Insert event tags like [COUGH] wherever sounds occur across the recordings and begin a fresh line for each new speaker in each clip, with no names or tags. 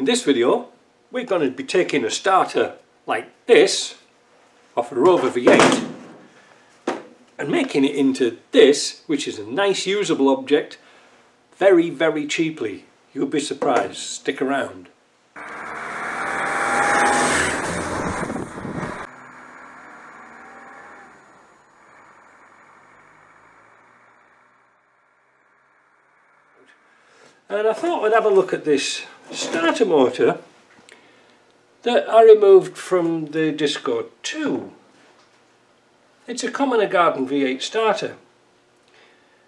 In this video we're going to be taking a starter like this off a Rover V8 and making it into this which is a nice usable object very very cheaply. You'll be surprised. Stick around. And I thought I'd have a look at this starter motor that I removed from the Disco 2. It's a Commoner Garden V8 starter.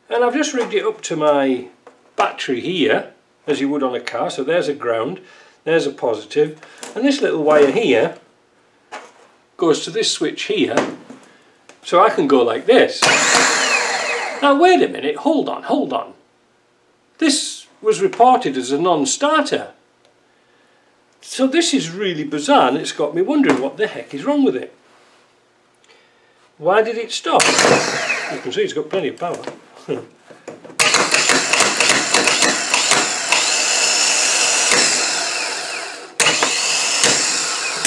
And I've just rigged it up to my battery here, as you would on a car. So there's a ground, there's a positive, and this little wire here goes to this switch here, so I can go like this. Now wait a minute, hold on, hold on. This was reported as a non-starter. So this is really bizarre and it's got me wondering what the heck is wrong with it. Why did it stop? You can see it's got plenty of power. [LAUGHS]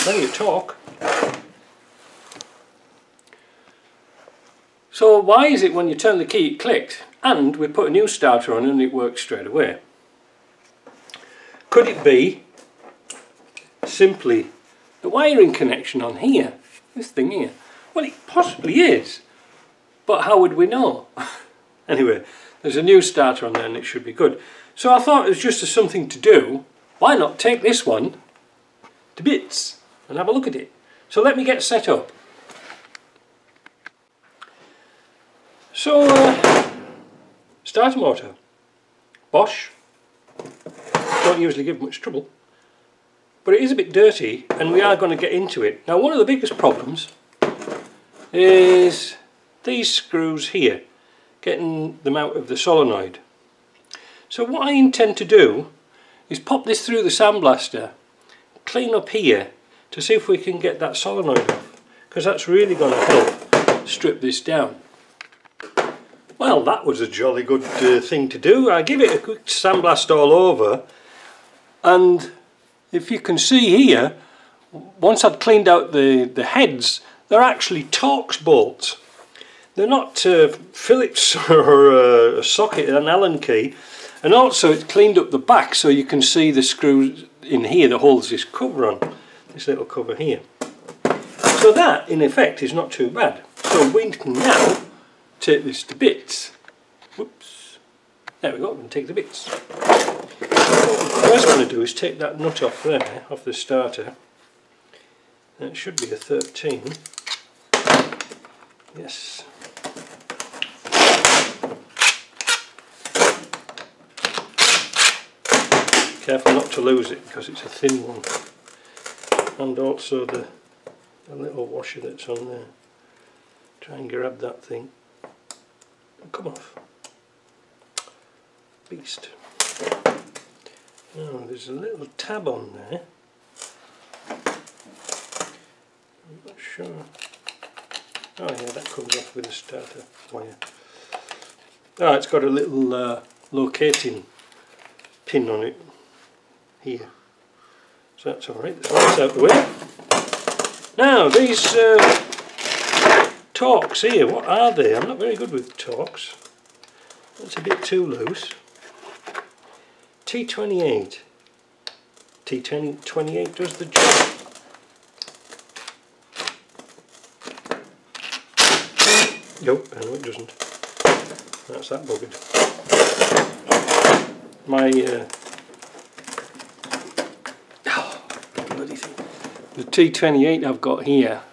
plenty of torque. So why is it when you turn the key it clicked and we put a new starter on and it works straight away? Could it be simply the wiring connection on here, this thing here? Well, it possibly is, but how would we know? [LAUGHS] anyway, there's a new starter on there and it should be good. So I thought it was just something to do. Why not take this one to bits and have a look at it? So let me get set up. So, uh, starter motor, Bosch don't usually give much trouble. But it is a bit dirty and we are going to get into it. Now one of the biggest problems is these screws here, getting them out of the solenoid. So what I intend to do is pop this through the sandblaster, clean up here to see if we can get that solenoid off because that's really going to help strip this down. Well that was a jolly good uh, thing to do. I give it a quick sandblast all over and if you can see here once I'd cleaned out the the heads they're actually Torx bolts. They're not uh, Phillips [LAUGHS] or uh, a socket an Allen key. And also it's cleaned up the back so you can see the screw in here that holds this cover on this little cover here. So that in effect is not too bad. So we can now take this to bits. Whoops. There we go and take the bits first want to do is take that nut off there, off the starter. That should be a 13. Yes. Careful not to lose it because it's a thin one. And also the, the little washer that's on there. Try and grab that thing. Come off. Beast. Oh, there's a little tab on there. I'm not sure. Oh yeah, that comes off with a starter wire. Oh, it's got a little uh, locating pin on it here. So that's alright, that's out the way. Now, these uh, Torx here, what are they? I'm not very good with Torx. That's a bit too loose. T28. T28 does the job. Nope, no it doesn't. That's that buggered. My uh, oh, bloody thing. The T28 I've got here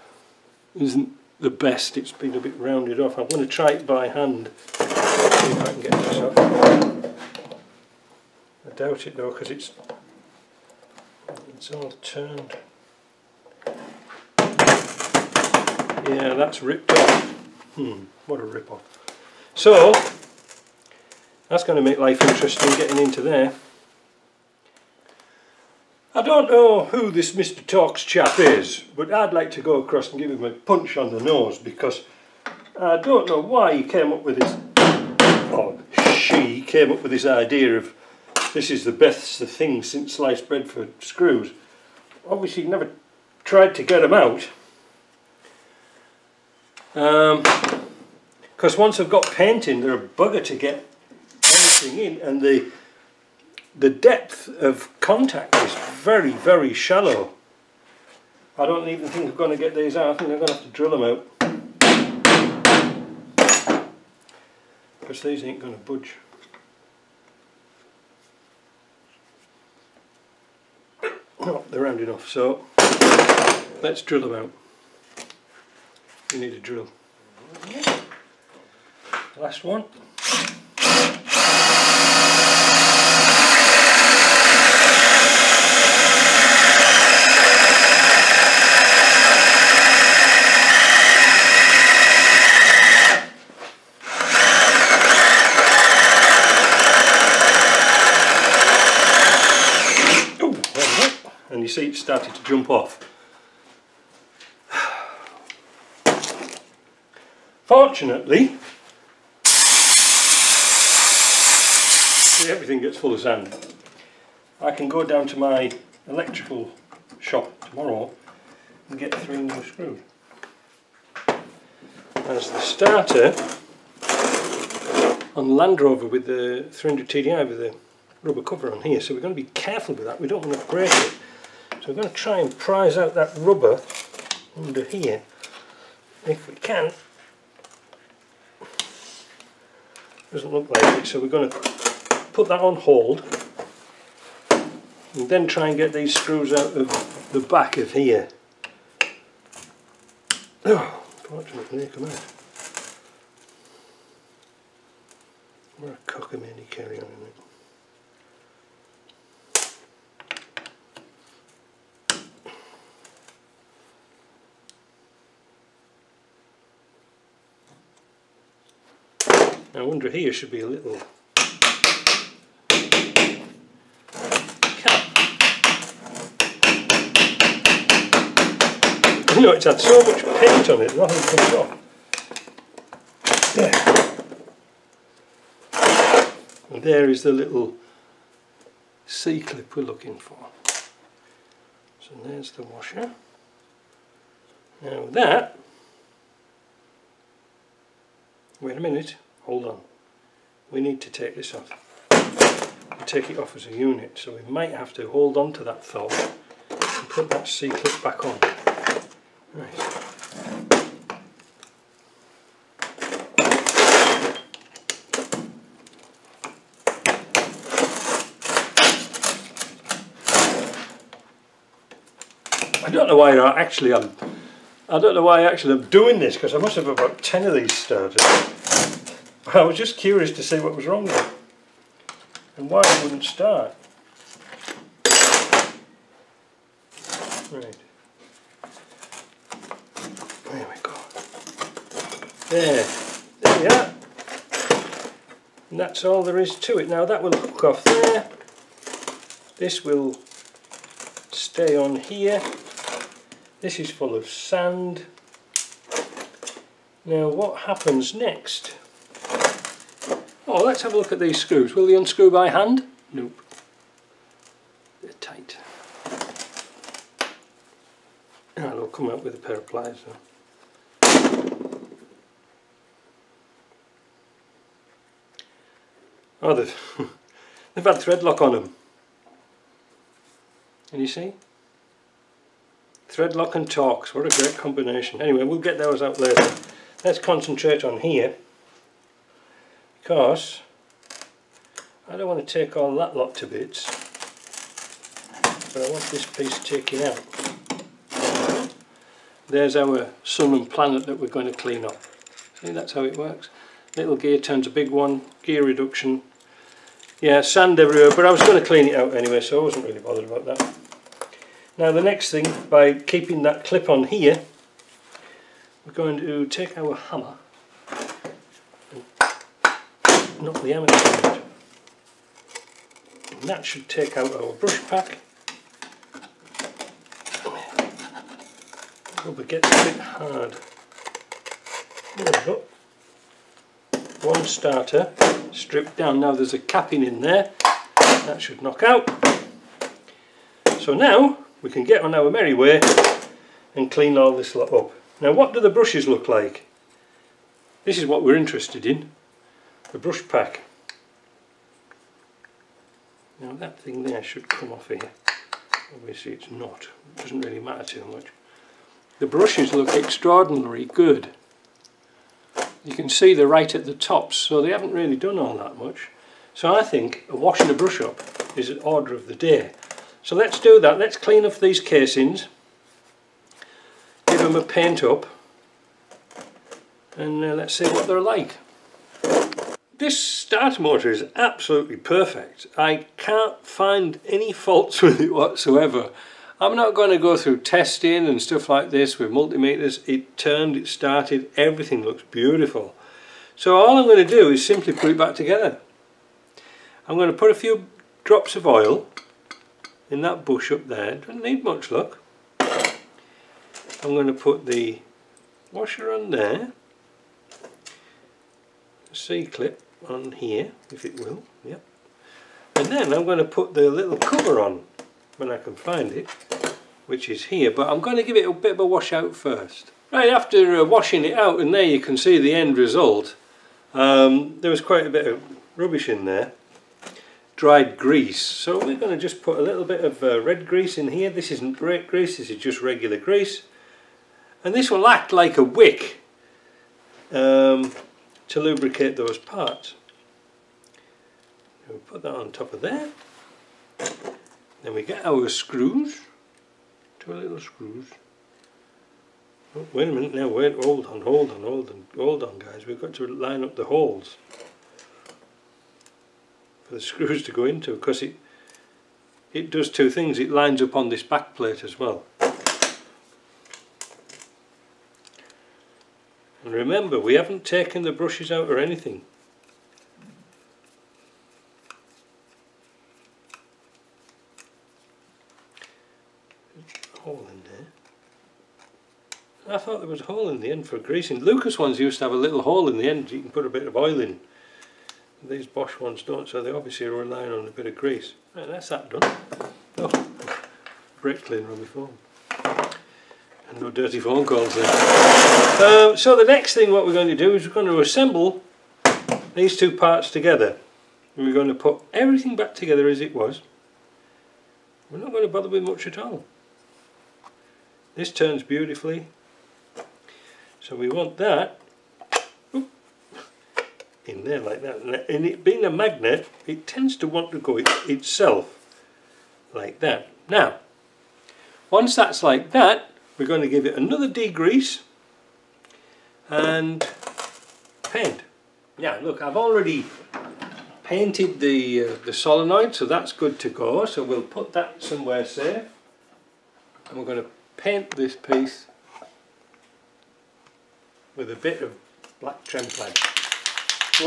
isn't the best. It's been a bit rounded off. I'm going to try it by hand. See if I can get this off. I doubt it though because it's it's all turned. Yeah, that's ripped off. Hmm, what a rip off. So, that's going to make life interesting getting into there. I don't know who this Mr Torx chap is, but I'd like to go across and give him a punch on the nose because I don't know why he came up with this, or she came up with this idea of this is the best thing since sliced bread for screws. Obviously never tried to get them out. Because um, once I've got paint in, they're a bugger to get anything in and the the depth of contact is very, very shallow. I don't even think I'm going to get these out. I think I'm going to have to drill them out. Because these ain't going to budge. No, they're round enough. So let's drill them out. You need a drill. Last one. Seat started to jump off. Fortunately, see everything gets full of sand. I can go down to my electrical shop tomorrow and get three new screws. As the starter on Land Rover with the 300 TDI with the rubber cover on here so we're going to be careful with that we don't want to break it so we're going to try and prise out that rubber under here if we can. Doesn't look like it, so we're going to put that on hold and then try and get these screws out of the back of here. Oh, fortunately they come out. What a cockamamie carry on in it. Now under here should be a little cap. You know it's had so much paint on it, nothing comes off. There. And there is the little C-clip we're looking for. So there's the washer. Now that, wait a minute, hold on, we need to take this off. We take it off as a unit, so we might have to hold on to that thought and put that C-clip back on. Right. I don't know why I actually I'm I don't know why I actually am doing this because I must have about 10 of these started. I was just curious to see what was wrong with it and why it wouldn't start. Right. There we go. There. There we are. And that's all there is to it. Now that will hook off there. This will stay on here. This is full of sand. Now what happens next? Oh, let's have a look at these screws. Will they unscrew by hand? Nope. They're tight. And they'll come out with a pair of pliers. So. Oh, they've, [LAUGHS] they've had thread lock on them. Can you see? Thread lock and Torx, what a great combination. Anyway, we'll get those out later. Let's concentrate on here because I don't want to take all that lot to bits but I want this piece taken out. There's our sun and planet that we're going to clean up. See that's how it works. Little gear turns a big one, gear reduction. Yeah, sand everywhere, but I was going to clean it out anyway so I wasn't really bothered about that. Now the next thing, by keeping that clip on here, we're going to take our hammer knock the out. And that should take out our brush pack. Rubber gets a bit hard. There we go. One starter stripped down. Now there's a capping in there that should knock out so now we can get on our merry way and clean all this lot up now what do the brushes look like this is what we're interested in the brush pack. Now that thing there should come off here. Obviously it's not. It doesn't really matter too much. The brushes look extraordinarily good. You can see they're right at the tops so they haven't really done all that much. So I think washing a brush up is an order of the day. So let's do that. Let's clean off these casings. Give them a paint up. And uh, let's see what they're like this starter motor is absolutely perfect. I can't find any faults [LAUGHS] with it whatsoever. I'm not going to go through testing and stuff like this with multimeters. It turned, it started, everything looks beautiful. So all I'm going to do is simply put it back together. I'm going to put a few drops of oil in that bush up there. Doesn't need much luck. I'm going to put the washer on there. C-clip on here, if it will, yep. And then I'm going to put the little cover on, when I can find it, which is here, but I'm going to give it a bit of a wash out first. Right, after uh, washing it out, and there you can see the end result, um, there was quite a bit of rubbish in there, dried grease. So we're going to just put a little bit of uh, red grease in here. This isn't brake grease, this is just regular grease. And this will act like a wick. Um, to lubricate those parts. we put that on top of there. Then we get our screws, two little screws. Oh, wait a minute now, wait, hold on, hold on, hold on, hold on guys, we've got to line up the holes for the screws to go into because it it does two things, it lines up on this back plate as well. And remember, we haven't taken the brushes out or anything. hole in there. I thought there was a hole in the end for greasing. Lucas ones used to have a little hole in the end you can put a bit of oil in. These Bosch ones don't, so they obviously are relying on a bit of grease. Right, that's that done. Oh, cleaner on my phone. No dirty phone calls then. Uh, so the next thing what we're going to do is we're going to assemble these two parts together. And we're going to put everything back together as it was. We're not going to bother with much at all. This turns beautifully. So we want that in there like that. And it being a magnet, it tends to want to go it, itself like that. Now, once that's like that, we're going to give it another degrease and paint. Now look, I've already painted the, uh, the solenoid, so that's good to go. So we'll put that somewhere safe. And we're going to paint this piece with a bit of black Tremclad.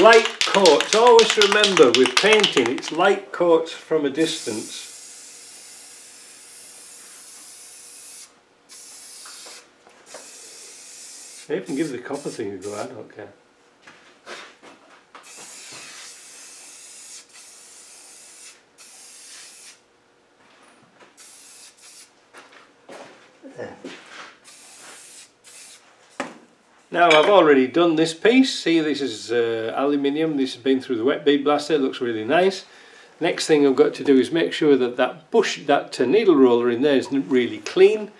Light coats, always remember with painting, it's light coats from a distance You can give the copper thing a go, I don't care. Now I've already done this piece, see this is uh, aluminium, this has been through the wet bead blaster, it looks really nice. Next thing I've got to do is make sure that that bush, that uh, needle roller in there isn't really clean.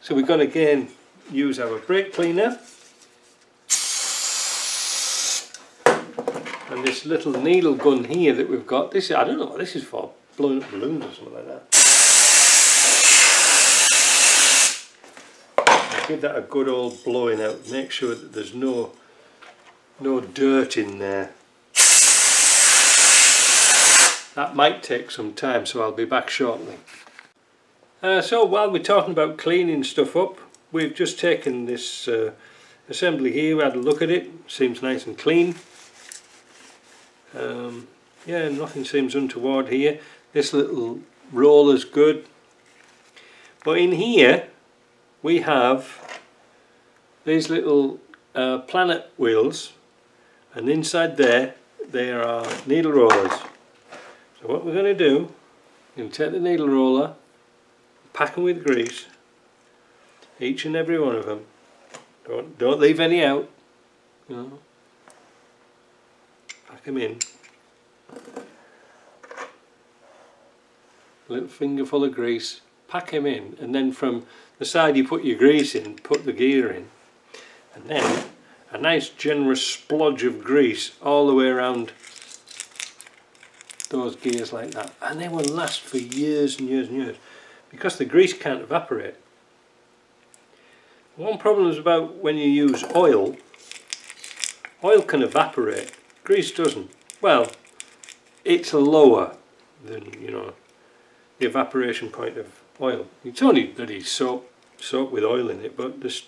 So we're going to again use our brake cleaner. And this little needle gun here that we've got this I don't know what this is for blowing up balloons or something like that. Give that a good old blowing out make sure that there's no no dirt in there. That might take some time so I'll be back shortly. Uh, so while we're talking about cleaning stuff up we've just taken this uh, assembly here, we had a look at it, seems nice and clean. Um, yeah, nothing seems untoward here. This little roll is good. But in here we have these little uh, planet wheels and inside there there are needle rollers. So So what we're going to do, we're going to take the needle roller, pack them with grease, each and every one of them. Don't, don't leave any out. You know. Pack them in. A little finger full of grease, pack them in, and then from the side you put your grease in, put the gear in, and then a nice generous splodge of grease all the way around those gears like that and they will last for years and years and years because the grease can't evaporate one problem is about when you use oil oil can evaporate grease doesn't well it's lower than you know the evaporation point of oil it's only bloody soap soap with oil in it but this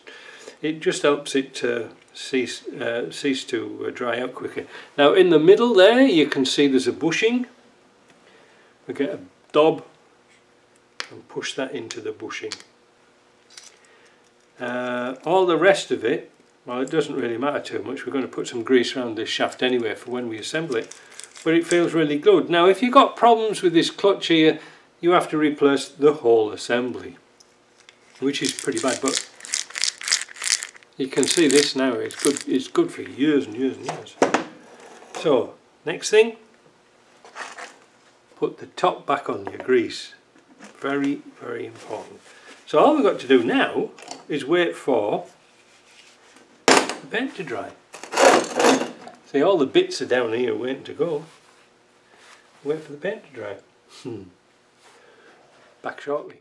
it just helps it to cease, uh, cease to uh, dry out quicker. Now in the middle there you can see there's a bushing. We get a dob and push that into the bushing. Uh, all the rest of it, well it doesn't really matter too much, we're going to put some grease around this shaft anyway for when we assemble it, but it feels really good. Now if you've got problems with this clutch here, you have to replace the whole assembly, which is pretty bad, but you can see this now. It's good it's good for years and years and years. So next thing put the top back on your grease. Very very important so all we've got to do now is wait for the paint to dry. See all the bits are down here waiting to go. Wait for the paint to dry. Hmm. back shortly